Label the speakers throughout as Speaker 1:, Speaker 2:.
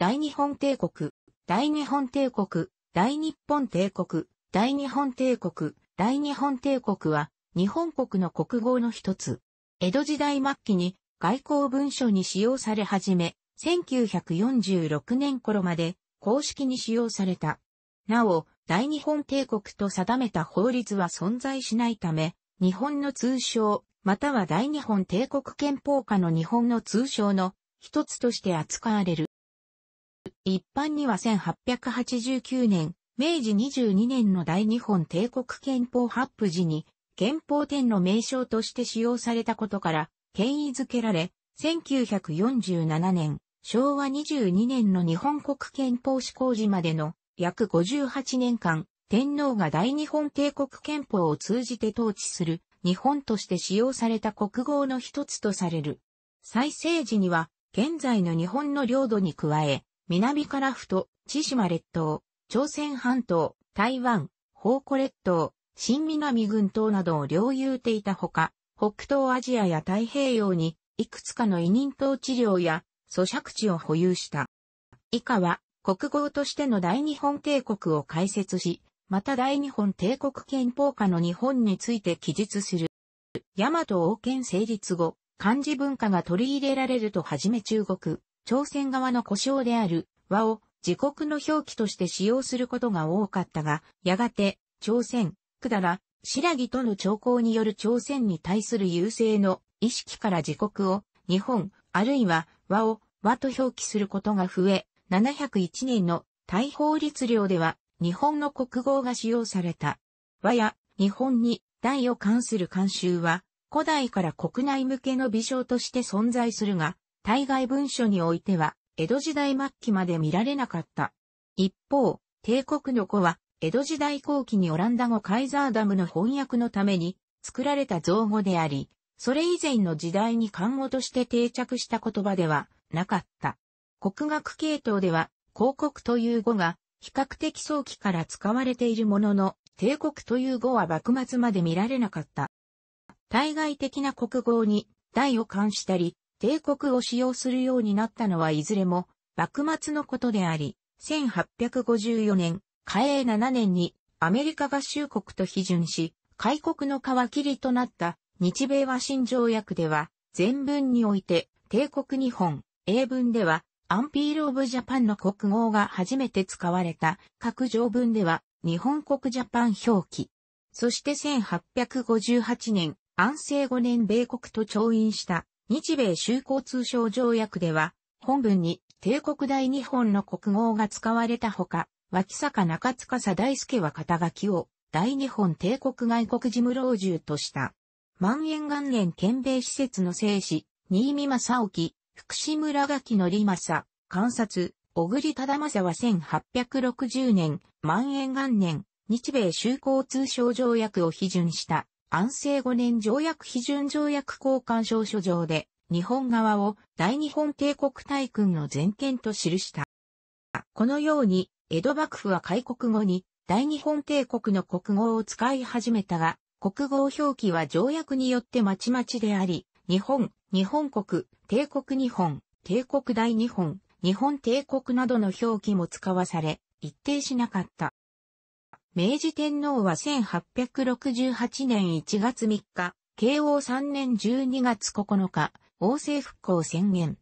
Speaker 1: 大日本帝国、大日本帝国、大日本帝国、大日本帝国、大日本帝国は日本国の国号の一つ。江戸時代末期に外交文書に使用され始め、1946年頃まで公式に使用された。なお、大日本帝国と定めた法律は存在しないため、日本の通称、または大日本帝国憲法下の日本の通称の一つとして扱われる。一般には1889年、明治22年の大日本帝国憲法発布時に、憲法典の名称として使用されたことから、権威づけられ、1947年、昭和22年の日本国憲法施行時までの約58年間、天皇が大日本帝国憲法を通じて統治する日本として使用された国号の一つとされる。再政時には、現在の日本の領土に加え、南からふと、千島列島、朝鮮半島、台湾、宝庫列島、新南群島などを領有ていたほか、北東アジアや太平洋に、いくつかの委任統治領や咀嚼地を保有した。以下は、国号としての大日本帝国を開設し、また大日本帝国憲法下の日本について記述する。大和王権成立後、漢字文化が取り入れられるとはじめ中国、朝鮮側の故障である和を自国の表記として使用することが多かったが、やがて、朝鮮、百済、白木との兆候による朝鮮に対する優勢の意識から自国を日本、あるいは和を和と表記することが増え、701年の大法律令では日本の国語が使用された。和や日本に大を関する慣習は古代から国内向けの微笑として存在するが、対外文書においては江戸時代末期まで見られなかった。一方、帝国の語は、江戸時代後期にオランダ語カイザーダムの翻訳のために作られた造語であり、それ以前の時代に漢語として定着した言葉ではなかった。国学系統では、広告という語が比較的早期から使われているものの、帝国という語は幕末まで見られなかった。対外的な国語に、代を冠したり、帝国を使用するようになったのはいずれも幕末のことであり、1854年、嘉永7年にアメリカ合衆国と批准し、開国の皮切りとなった日米和親条約では、全文において帝国日本、英文ではアンピール・オブ・ジャパンの国語が初めて使われた各条文では日本国ジャパン表記。そして1858年、安政5年米国と調印した日米修交通商条約では、本文に帝国大日本の国号が使われたほか、脇坂中司大輔は肩書きを大日本帝国外国事務老中とした。万延元年県米施設の聖史、新見正沖、福士村垣の利正、観察、小栗忠正は1860年、万延元年、日米修交通商条約を批准した安政5年条約批准条約交換証書上で、日本側を大日本帝国大君の全権と記した。このように、江戸幕府は開国後に大日本帝国の国語を使い始めたが、国語表記は条約によってまちまちであり、日本、日本国、帝国日本、帝国大日本、日本帝国などの表記も使わされ、一定しなかった。明治天皇は1868年1月3日、慶応3年12月9日、王政復興宣言。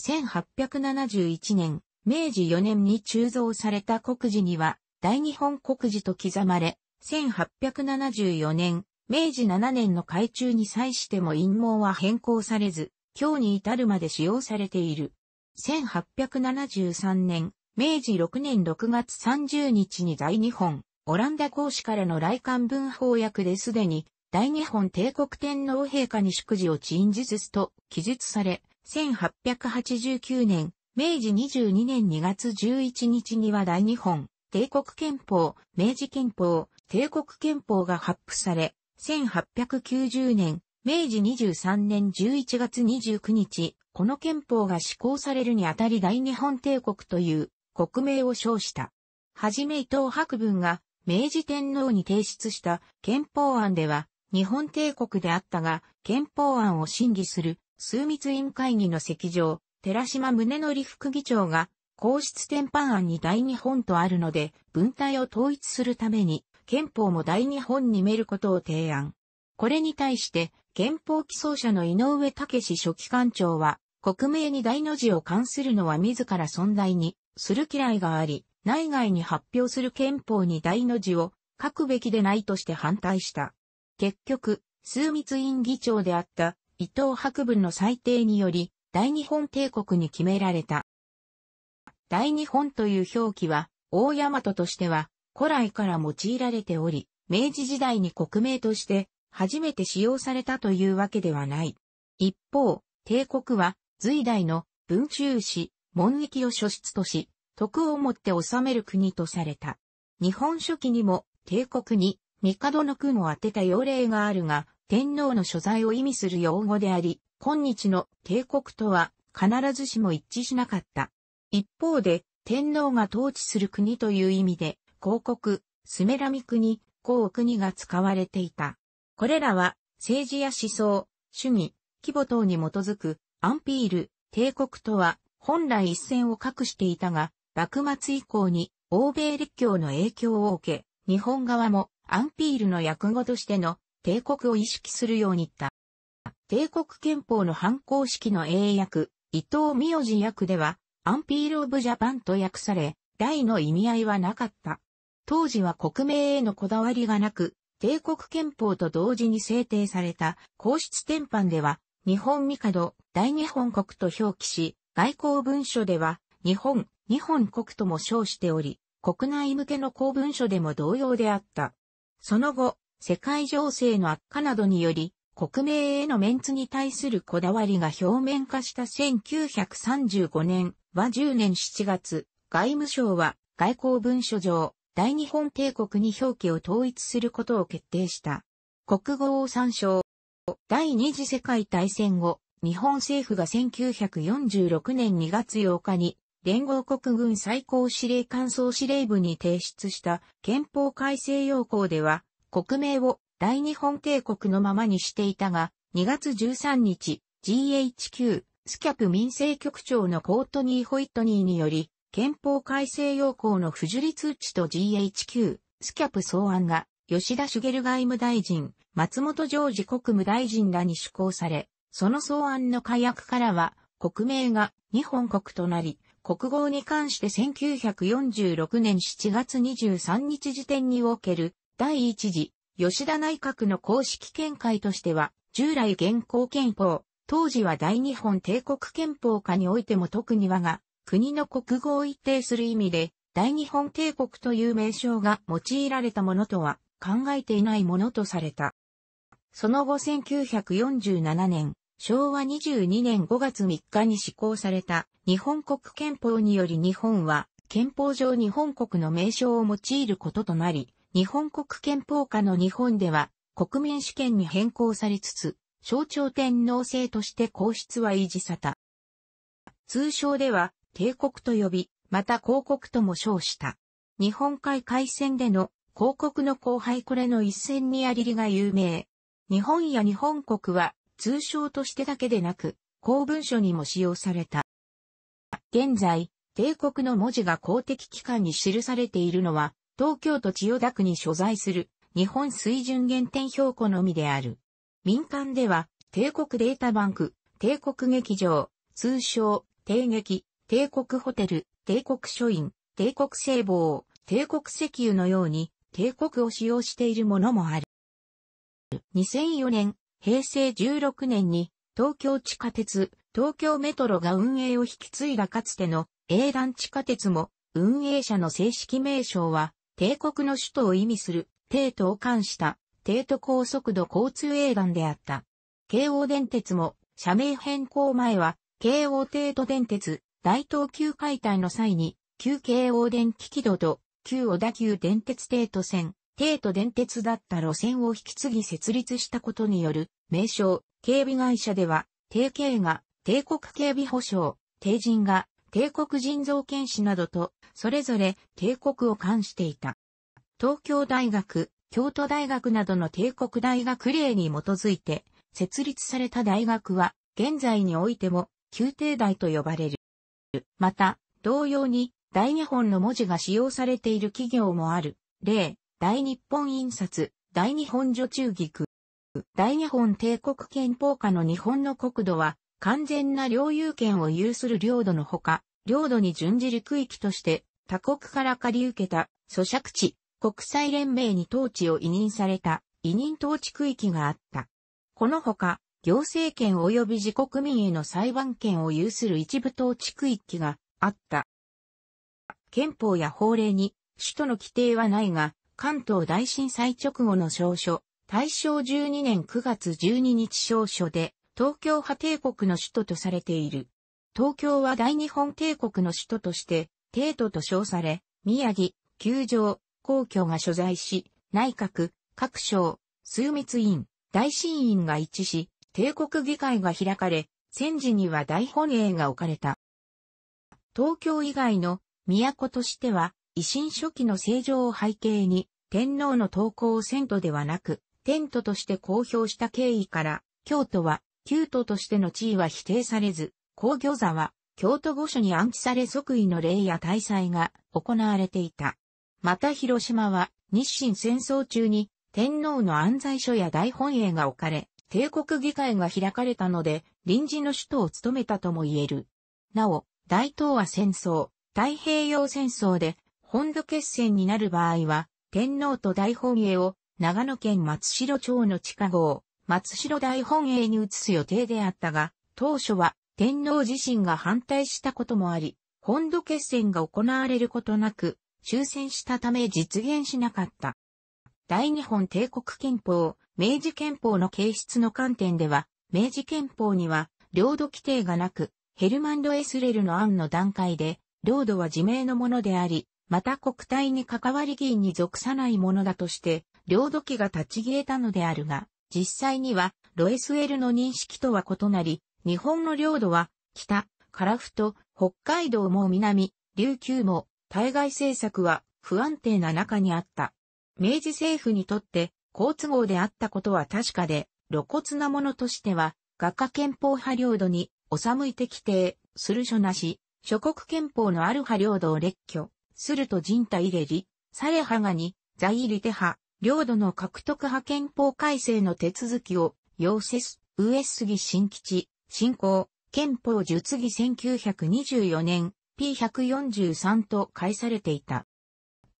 Speaker 1: 1871年、明治4年に鋳造された国事には、大日本国事と刻まれ、1874年、明治7年の改鋳に際しても陰謀は変更されず、今日に至るまで使用されている。1873年、明治6年6月30日に大日本、オランダ公使からの来館文翻訳ですでに、大日本帝国天皇陛下に祝辞を陳述すと記述され、1889年、明治22年2月11日には大日本、帝国憲法、明治憲法、帝国憲法が発布され、1890年、明治23年11月29日、この憲法が施行されるにあたり大日本帝国という国名を称した。はじめ伊藤博文が明治天皇に提出した憲法案では、日本帝国であったが、憲法案を審議する、枢密院会議の席上、寺島宗則副議長が、皇室典範案に大日本とあるので、文体を統一するために、憲法も大日本にめることを提案。これに対して、憲法起草者の井上武史書記官長は、国名に大の字を冠するのは自ら存在にする嫌いがあり、内外に発表する憲法に大の字を書くべきでないとして反対した。結局、枢密院議長であった伊藤博文の裁定により、大日本帝国に決められた。大日本という表記は、大大和としては、古来から用いられており、明治時代に国名として初めて使用されたというわけではない。一方、帝国は隋代の文中史、門域を書出とし、徳をもって治める国とされた。日本書紀にも帝国に帝の君を当てた要例があるが、天皇の所在を意味する用語であり、今日の帝国とは必ずしも一致しなかった。一方で、天皇が統治する国という意味で、広告、スメラミ国、公国が使われていた。これらは、政治や思想、主義、規模等に基づくアンピール、帝国とは本来一線を画していたが、幕末以降に欧米列強の影響を受け、日本側もアンピールの訳語としての帝国を意識するようになった。帝国憲法の反抗式の英訳、伊藤名字訳では、アンピール・オブ・ジャパンと訳され、大の意味合いはなかった。当時は国名へのこだわりがなく、帝国憲法と同時に制定された皇室典範では、日本帝、大日本国と表記し、外交文書では、日本、日本国とも称しており、国内向けの公文書でも同様であった。その後、世界情勢の悪化などにより、国名へのメンツに対するこだわりが表面化した1935年は10年7月、外務省は外交文書上、大日本帝国に表記を統一することを決定した。国語を参照。第二次世界大戦後、日本政府が1946年2月8日に連合国軍最高司令官総司令部に提出した憲法改正要項では、国名を大日本帝国のままにしていたが、2月13日、GHQ、スキャプ民政局長のコートニー・ホイットニーにより、憲法改正要項の不受理通知と GHQ、スキャプ草案が、吉田茂外務大臣、松本ジョージ国務大臣らに施行され、その草案の火薬からは、国名が日本国となり、国号に関して1946年7月23日時点における第一次吉田内閣の公式見解としては、従来現行憲法、当時は大日本帝国憲法下においても特に我が国の国語を一定する意味で、大日本帝国という名称が用いられたものとは考えていないものとされた。その後1947年、昭和22年5月3日に施行された日本国憲法により日本は憲法上日本国の名称を用いることとなり、日本国憲法下の日本では国民主権に変更されつつ、象徴天皇制として皇室は維持された。通称では帝国と呼び、また広国とも称した。日本海海戦での広国の後輩これの一戦にありりが有名。日本や日本国は通称としてだけでなく、公文書にも使用された。現在、帝国の文字が公的機関に記されているのは、東京都千代田区に所在する日本水準原点標庫のみである。民間では、帝国データバンク、帝国劇場、通称、帝劇、帝国ホテル、帝国書院、帝国聖望、帝国石油のように帝国を使用しているものもある。2004年、平成16年に東京地下鉄、東京メトロが運営を引き継いだかつての英断地下鉄も運営者の正式名称は帝国の首都を意味する帝都を冠した帝都高速度交通英断であった。京王電鉄も社名変更前は京王帝都電鉄大東急解体の際に、旧京王電気軌道と、旧小田急電鉄帝都線、帝都電鉄だった路線を引き継ぎ設立したことによる、名称、警備会社では、帝警が、帝国警備保障、帝人が、帝国人造検視などと、それぞれ帝国を冠していた。東京大学、京都大学などの帝国大学令に基づいて、設立された大学は、現在においても、宮廷大と呼ばれる。また、同様に大日本の文字が使用されている企業もある。例、大日本印刷、大日本女中菊。大日本帝国憲法下の日本の国土は完全な領有権を有する領土のほか、領土に準じる区域として他国から借り受けた租借地、国際連盟に統治を委任された委任統治区域があった。このほか、行政権及び自国民への裁判権を有する一部統治区域があった。憲法や法令に首都の規定はないが、関東大震災直後の証書、大正12年9月12日証書で、東京派帝国の首都とされている。東京は大日本帝国の首都として、帝都と称され、宮城、球場、皇居が所在し、内閣、各省、枢密院、大審院が一致し、帝国議会が開かれ、戦時には大本営が置かれた。東京以外の都としては、維新初期の政情を背景に、天皇の投稿を遷都ではなく、天都として公表した経緯から、京都は、旧都としての地位は否定されず、皇居座は、京都御所に安置され即位の礼や大祭が行われていた。また広島は、日清戦争中に、天皇の安在所や大本営が置かれ、帝国議会が開かれたので、臨時の首都を務めたとも言える。なお、大東亜戦争、太平洋戦争で本土決戦になる場合は、天皇と大本営を長野県松代町の地下号、松代大本営に移す予定であったが、当初は天皇自身が反対したこともあり、本土決戦が行われることなく、終戦したため実現しなかった。大日本帝国憲法、明治憲法の形質の観点では、明治憲法には領土規定がなく、ヘルマンド・エスレルの案の段階で、領土は自明のものであり、また国体に関わり議員に属さないものだとして、領土期が立ち消えたのであるが、実際には、ロエスエルの認識とは異なり、日本の領土は、北、樺太、北海道も南、琉球も、対外政策は不安定な中にあった。明治政府にとって好都合であったことは確かで、露骨なものとしては、画家憲法派領土に、収むいて規定、する書なし、諸国憲法のある派領土を列挙、すると人体入れり、されはがに、在入り手派、領土の獲得派憲法改正の手続きを、要請す、上杉新吉、新興、憲法術議1924年、P143 と返されていた。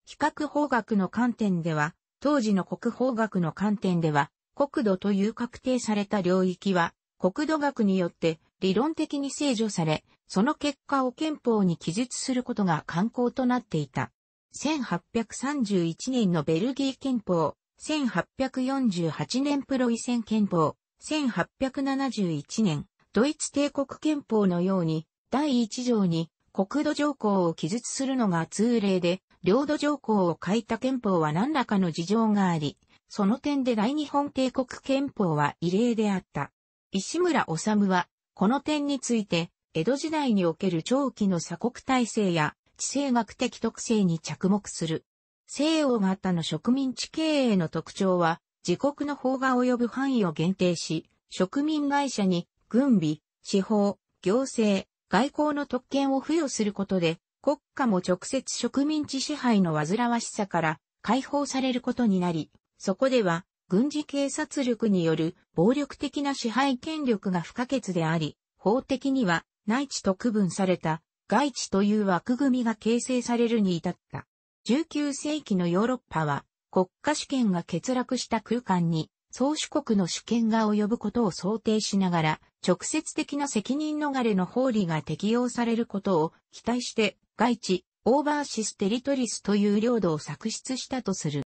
Speaker 1: 比較法学の観点では、当時の国法学の観点では、国土という確定された領域は、国土学によって理論的に制御され、その結果を憲法に記述することが慣行となっていた。1831年のベルギー憲法、1848年プロイセン憲法、1871年、ドイツ帝国憲法のように、第一条に国土条項を記述するのが通例で、領土条項を書いた憲法は何らかの事情があり、その点で大日本帝国憲法は異例であった。石村治は、この点について、江戸時代における長期の鎖国体制や地政学的特性に着目する。西洋型の植民地経営の特徴は、自国の法が及ぶ範囲を限定し、植民会社に軍備、司法、行政、外交の特権を付与することで、国家も直接植民地支配の煩わしさから解放されることになり、そこでは軍事警察力による暴力的な支配権力が不可欠であり、法的には内地と区分された外地という枠組みが形成されるに至った。19世紀のヨーロッパは国家主権が欠落した空間に宗主国の主権が及ぶことを想定しながら、直接的な責任逃れの法理が適用されることを期待して、外地、オーバーシステリトリスという領土を作出したとする。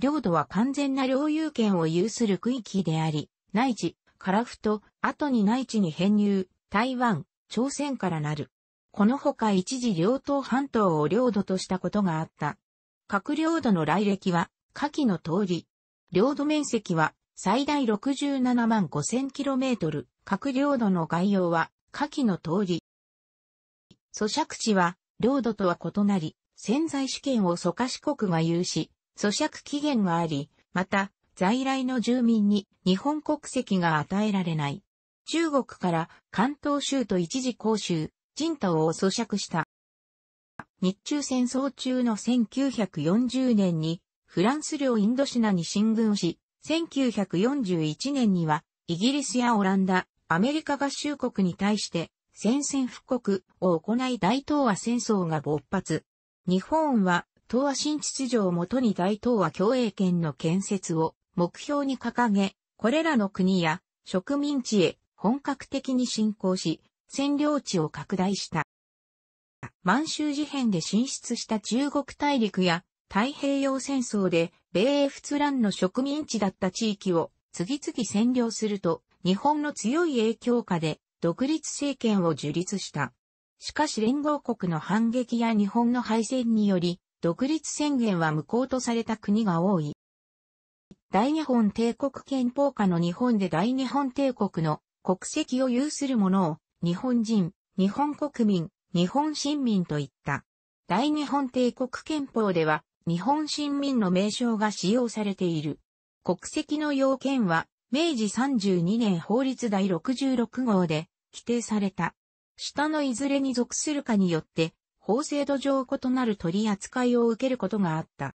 Speaker 1: 領土は完全な領有権を有する区域であり、内地、樺太、後に内地に編入、台湾、朝鮮からなる。このほか一時両島半島を領土としたことがあった。各領土の来歴は下記の通り。領土面積は最大67万 5000km。各領土の概要は下記の通り。租借地は領土とは異なり、潜在主権を蘇我四国が有し、租借期限があり、また、在来の住民に日本国籍が与えられない。中国から関東州と一時公州、チンタオを咀嚼した。日中戦争中の1940年にフランス領インドシナに進軍し、1941年にはイギリスやオランダ、アメリカ合衆国に対して宣戦布告を行い大東亜戦争が勃発。日本は東亜新秩序をもとに大東亜共栄圏の建設を目標に掲げ、これらの国や植民地へ本格的に侵攻し、占領地を拡大した。満州事変で進出した中国大陸や太平洋戦争で米英仏蘭の植民地だった地域を次々占領すると、日本の強い影響下で独立政権を樹立した。しかし連合国の反撃や日本の敗戦により、独立宣言は無効とされた国が多い。大日本帝国憲法下の日本で大日本帝国の国籍を有する者を日本人、日本国民、日本新民と言った。大日本帝国憲法では日本新民の名称が使用されている。国籍の要件は明治32年法律第66号で規定された。下のいずれに属するかによって、法制度上異なる取り扱いを受けることがあった。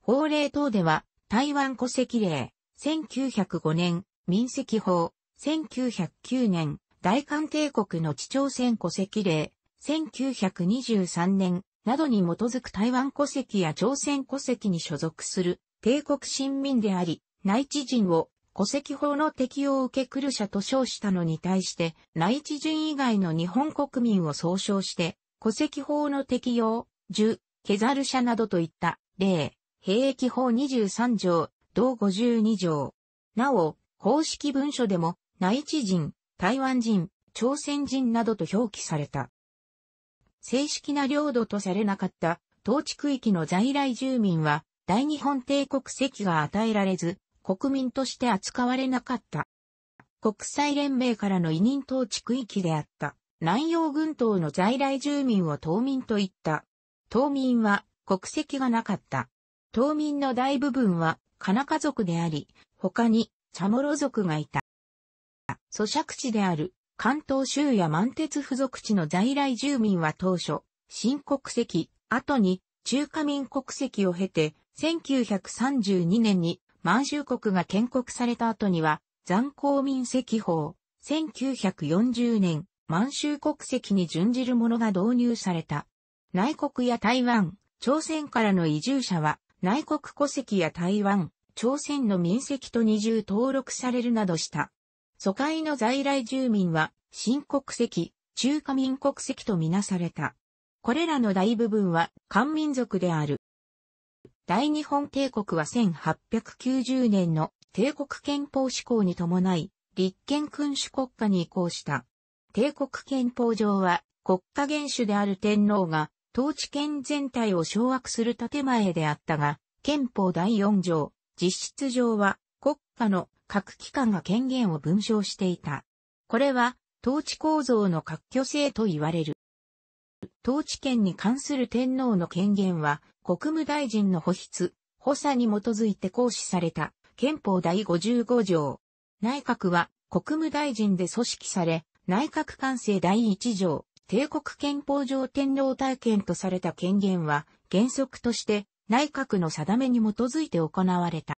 Speaker 1: 法令等では、台湾戸籍令、1905年、民籍法、1909年、大韓帝国の地朝鮮戸籍令、1923年、などに基づく台湾戸籍や朝鮮戸籍に所属する帝国新民であり、内地人を戸籍法の適用を受け来る者と称したのに対して、内地人以外の日本国民を総称して、戸籍法の適用、樹、ケザル者などといった、例、兵役法23条、同52条。なお、公式文書でも、内地人、台湾人、朝鮮人などと表記された。正式な領土とされなかった統治区域の在来住民は大日本帝国籍が与えられず、国民として扱われなかった。国際連盟からの委任統治区域であった南洋群島の在来住民を島民と言った。島民は国籍がなかった。島民の大部分はカナカ族であり、他にチャモロ族がいた。咀嚼地である関東州や満鉄付属地の在来住民は当初、新国籍、後に中華民国籍を経て、1932年に満州国が建国された後には、残光民籍法、1940年、満州国籍に準じるものが導入された。内国や台湾、朝鮮からの移住者は、内国戸籍や台湾、朝鮮の民籍と二重登録されるなどした。疎開の在来住民は、新国籍、中華民国籍とみなされた。これらの大部分は、漢民族である。大日本帝国は1890年の帝国憲法施行に伴い、立憲君主国家に移行した。帝国憲法上は国家元首である天皇が統治権全体を掌握する建前であったが、憲法第4条、実質上は国家の各機関が権限を分掌していた。これは統治構造の割拠性と言われる。統治権に関する天皇の権限は国務大臣の保筆、補佐に基づいて行使された憲法第55条。内閣は国務大臣で組織され、内閣官制第1条、帝国憲法上天皇体験とされた権限は原則として内閣の定めに基づいて行われた。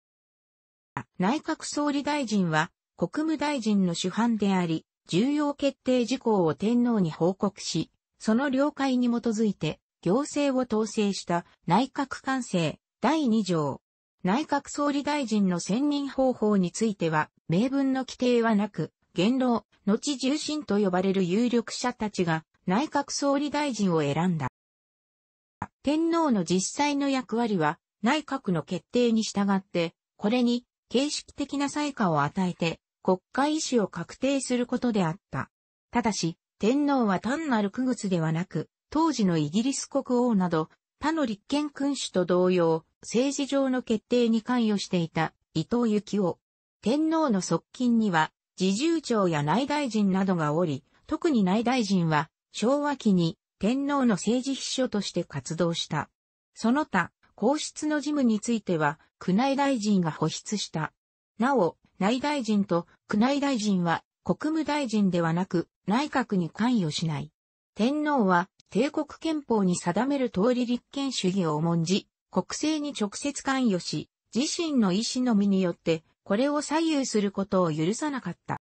Speaker 1: 内閣総理大臣は国務大臣の主犯であり、重要決定事項を天皇に報告し、その了解に基づいて行政を統制した内閣官制第2条。内閣総理大臣の選任方法については、明文の規定はなく、元老、後重臣と呼ばれる有力者たちが内閣総理大臣を選んだ。天皇の実際の役割は内閣の決定に従って、これに形式的な採価を与えて国会意思を確定することであった。ただし、天皇は単なる区物ではなく、当時のイギリス国王など、他の立憲君主と同様、政治上の決定に関与していた伊藤幸雄。天皇の側近には、自重長や内大臣などがおり、特に内大臣は、昭和期に天皇の政治秘書として活動した。その他、皇室の事務については、宮内大臣が保筆した。なお、内大臣と宮内大臣は国務大臣ではなく内閣に関与しない。天皇は帝国憲法に定める通り立憲主義を重んじ、国政に直接関与し、自身の意思のみによってこれを左右することを許さなかった。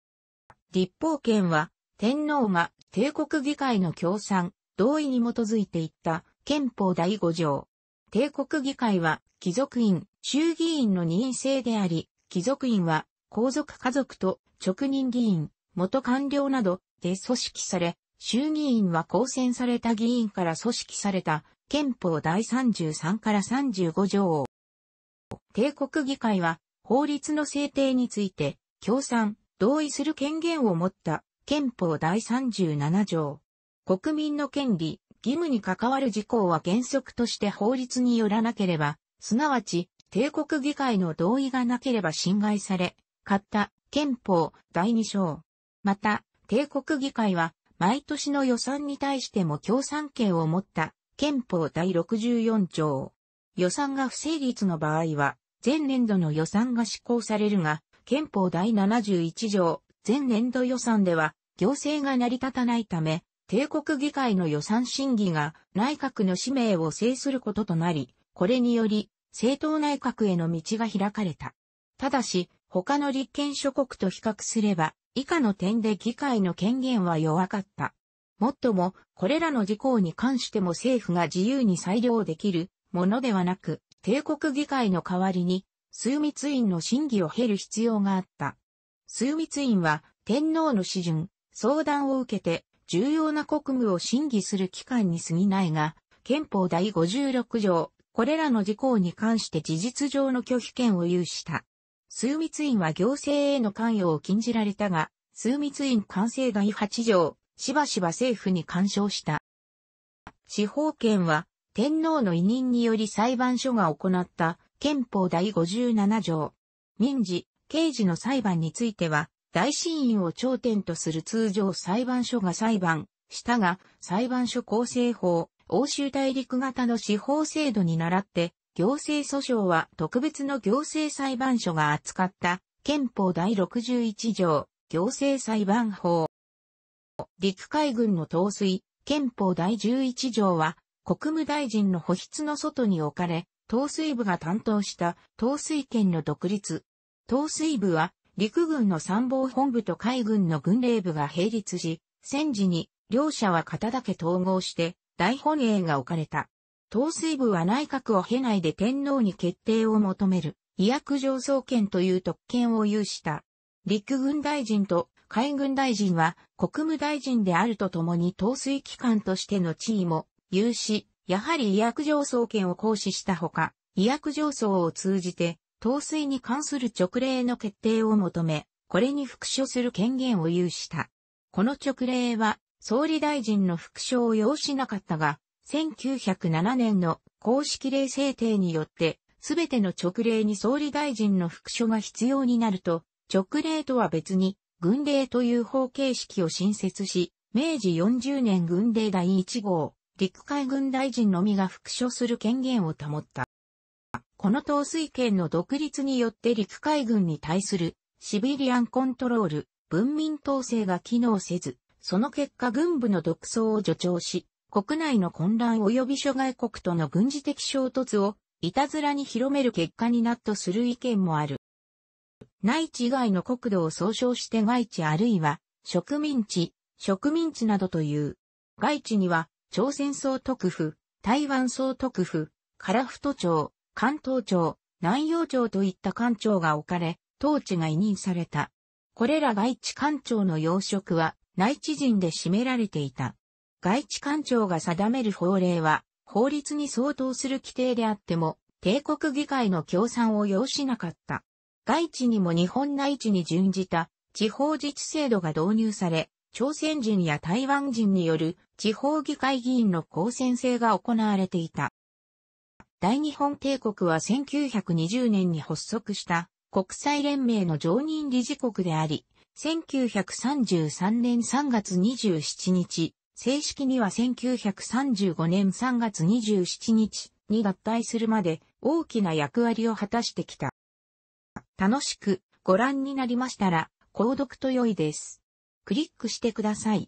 Speaker 1: 立法権は天皇が帝国議会の共産、同意に基づいていった憲法第5条。帝国議会は貴族院、衆議院の任制であり、貴族院は皇族家族と直任議員、元官僚などで組織され、衆議院は公選された議員から組織された憲法第33から35条を。帝国議会は法律の制定について、共産、同意する権限を持った憲法第37条。国民の権利、義務に関わる事項は原則として法律によらなければ、すなわち、帝国議会の同意がなければ侵害され、買った憲法第2章。また、帝国議会は毎年の予算に対しても共産権を持った憲法第64条。予算が不成立の場合は、前年度の予算が施行されるが、憲法第71条、前年度予算では、行政が成り立たないため、帝国議会の予算審議が内閣の使命を制することとなり、これにより、政党内閣への道が開かれた。ただし、他の立憲諸国と比較すれば、以下の点で議会の権限は弱かった。もっとも、これらの事項に関しても政府が自由に裁量できるものではなく、帝国議会の代わりに、枢密院の審議を経る必要があった。枢密院は天皇の指準、相談を受けて重要な国務を審議する機関に過ぎないが、憲法第56条、これらの事項に関して事実上の拒否権を有した。枢密院は行政への関与を禁じられたが、枢密院完成第8条、しばしば政府に干渉した。司法権は天皇の委任により裁判所が行った憲法第57条。民事、刑事の裁判については、大審院を頂点とする通常裁判所が裁判したが、裁判所構成法、欧州大陸型の司法制度に倣って、行政訴訟は特別の行政裁判所が扱った憲法第61条、行政裁判法。陸海軍の統帥、憲法第11条は、国務大臣の保筆の外に置かれ、統帥部が担当した統帥権の独立。統帥部は陸軍の参謀本部と海軍の軍令部が並立し、戦時に両者は型だけ統合して大本営が置かれた。統帥部は内閣を経内で天皇に決定を求める、医薬上層権という特権を有した。陸軍大臣と海軍大臣は国務大臣であるとともに統帥機関としての地位も有し、やはり医薬上層権を行使したほか、医薬上層を通じて、統水に関する直令の決定を求め、これに復書する権限を有した。この直令は、総理大臣の復書を要しなかったが、1907年の公式令制定によって、すべての直令に総理大臣の復書が必要になると、直令とは別に、軍令という法形式を新設し、明治40年軍令第1号、陸海軍大臣のみが復書する権限を保った。この統帥権の独立によって陸海軍に対するシビリアンコントロール、文民統制が機能せず、その結果軍部の独創を助長し、国内の混乱及び諸外国との軍事的衝突をいたずらに広める結果になっとする意見もある。内地以外の国土を総称して外地あるいは植民地、植民地などという。外地には朝鮮総督府、台湾総督府、樺太町、関東町、南洋町といった官庁が置かれ、統治が委任された。これら外地官庁の要職は内地人で占められていた。外地官庁が定める法令は法律に相当する規定であっても、帝国議会の協賛を要しなかった。外地にも日本内地に準じた地方自治制度が導入され、朝鮮人や台湾人による地方議会議員の公選制が行われていた。大日本帝国は1920年に発足した国際連盟の常任理事国であり、1933年3月27日、正式には1935年3月27日に合体するまで大きな役割を果たしてきた。楽しくご覧になりましたら、購読と良いです。クリックしてください。